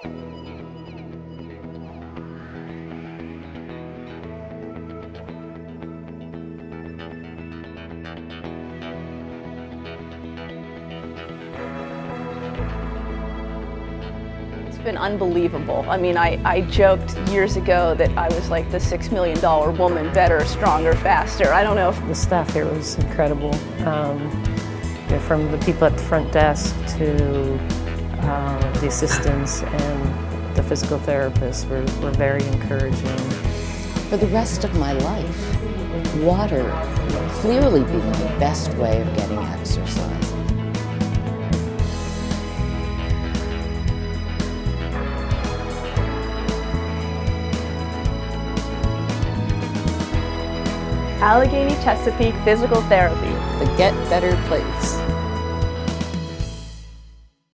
It's been unbelievable. I mean, I, I joked years ago that I was like the six million dollar woman, better, stronger, faster. I don't know. The staff here was incredible. Um, you know, from the people at the front desk to uh, the assistants and the physical therapists were, were very encouraging. For the rest of my life, water will clearly be the best way of getting exercise. Allegheny Chesapeake Physical Therapy. The Get Better Place.